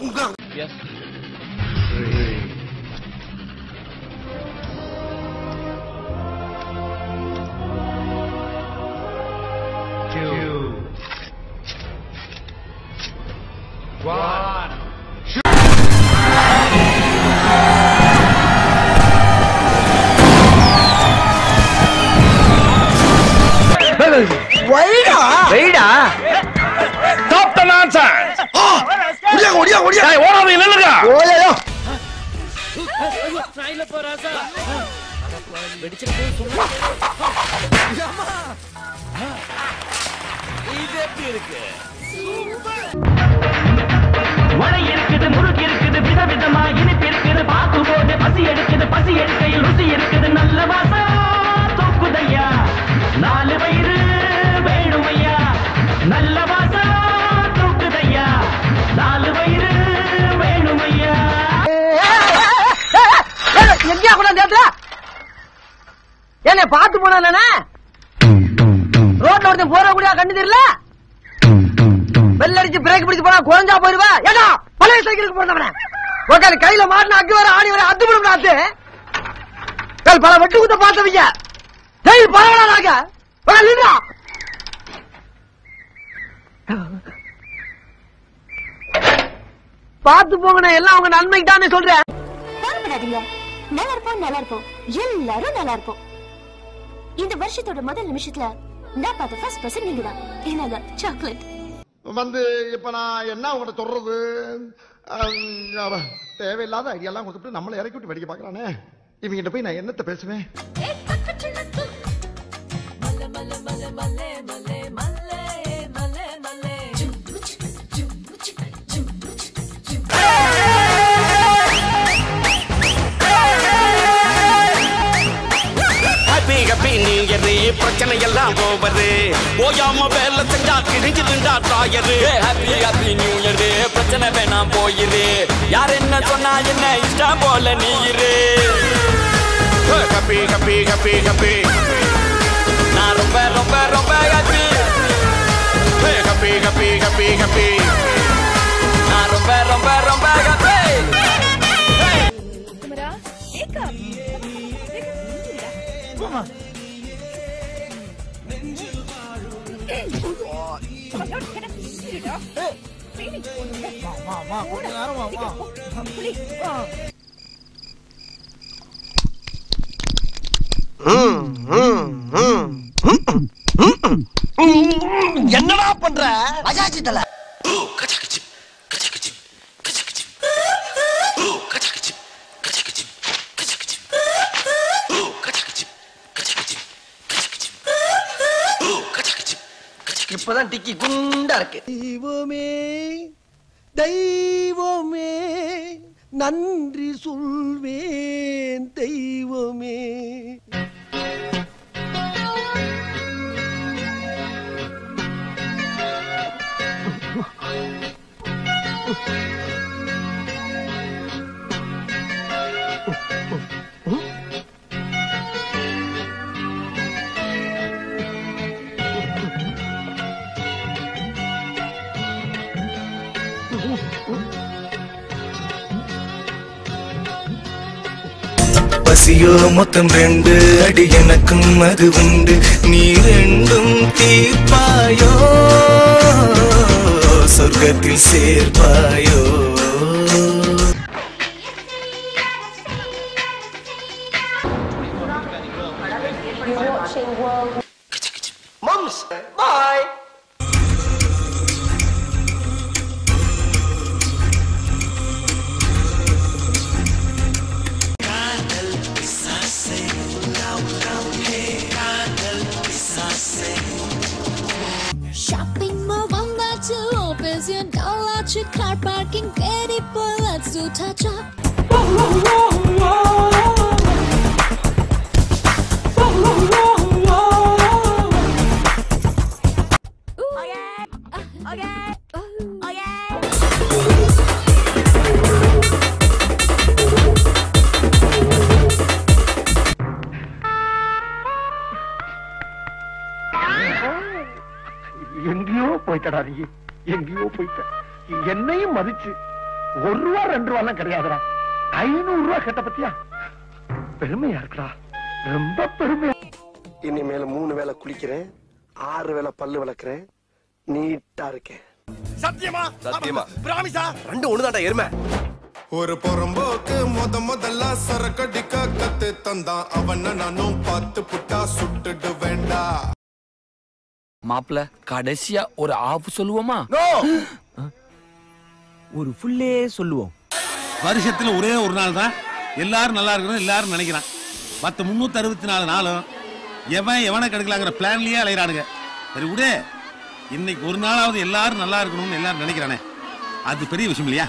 không cần yes. Wait, huh? Wait, huh? Stop the nonsense! Odia Odia Odia Hey, ஓடாதீங்க நில்லுங்க. ஓயா வடை இருக்குது முறுக்கு இருக்குது. எங்கயா கூட நேரத்துல என்ன பாத்து போனா ரோட்ல ஒருத்தன் போற கூடிய கண்டு தெரியல? பெல் அடிச்சு பிரேக் பிடிச்சு போனா குறைஞ்சா போயிருவா? ஏடா பழைய சைக்கிளுக்கு போனவன உட்காரு கையில மாட்டின அக்கு வர ஆணி வர அத்து விடும் நாத்து கல் பல வெட்டு குத்த பார்த்தவங்க. கை டேய் பரவாயில்ல நின்றா பார்த்து போங்கண்ணே எல்லாம் அவங்க நன்மைக்கு தானே சொல்றேன் நல்லா இருப்போம் நல்லா இருப்போம் எல்லாரும் நல்லா இருப்போம் இந்த வருஷத்தோட முதல் நிமிஷத்துல நான் பார்த்த ஃபர்ஸ்ட் பர்சன் நீங்க தான் இந்தாங்க சாக்லேட் வந்து இப்ப நான் என்ன உங்கள்ட்ட சொல்றது? தேவையில்லாத ஐடியாலாம் கொடுத்துட்டு நம்மளை இறக்கி விட்டு வெடிக்க பாக்குறானே இவங்கிட்ட போய் நான் என்னத்த பேசுவேன்? ஹாப்பி ஹாப்பி நியூ இயர் பிரச்சனை எல்லாம் ஓவரு ஓயாம வேலை செஞ்சா கிழிஞ்சிருந்தா tyre happy happy new year பிரச்சனை வேணாம் போயிரு. யார் என்ன சொன்னா என்ன இஷ்டம் போல நீ இரு ஹாப்பி ஹாப்பி ஹாப்பி ஹாப்பி நான் ரொம்ப ரொம்ப ரொம்ப happy happy happy happy happy என்னடா பண்ற? அஜாச்சி தல. இப்பதான் டிக்கி குண்டா இருக்கு. தெய்வமே தெய்வமே நன்றி சொல்வேன் தெய்வமே. பசியோ மொத்தம் ரெண்டு. அடி எனக்கும் அது உண்டு. நீ ரெண்டும் தீர்ப்பாயோ? சொர்க்கத்தில் சேர்ப்பாயோ? Moms bye people, let's do touch up எங்கேயோ போயிட்டடா நீ. எங்கேயோ போயிட்ட. என்னையும் மதிச்சு. ஒரு ரூபா ரெண்டு ரூபா எல்லாம் கிடையாதுடா. ஐநூறு ரூபா கேட்ட பத்தியா? பெருமையா இருக்குடா. ரொம்ப பெருமையா. இனிமேல மூணு வேளை குளிக்கிறேன் ஆறு வேளை பல்லு விளக்குறேன். நீட்டா இருக்கேன். சத்தியமா? சத்தியமா. பிராமிசா ரெண்டு ஒண்ணுதான்டா எருமை. ஒரு புறம்போக்கு முத முதல்ல சரக்கடிக்க கத்து தந்தான். அவன நானும் பார்த்து புட்டா சுட்டுடு வேண்டா மாப்பிள கடைசியா ஒரு ஆஃப் சொல்லுவோமா? ஒரு ஃபுல்லே சொல்லுவோம். வருஷத்துல ஒரே ஒரு நாள் தான். எல்லாரும் நல்லா இருக்கணும் எல்லாரும் நினைக்கிறான். மற்ற முன்னூத்தி அறுபத்தி நாலு நாளும் எவன் எவனை கெடுக்கலாங்கிற பிளான்லயே அலையிறானுங்க. சரி விடு. இன்னைக்கு ஒரு நாளாவது எல்லாரும் நல்லா இருக்கணும்னு எல்லாரும் நினைக்கிறானே. அது பெரிய விஷயம் இல்லையா?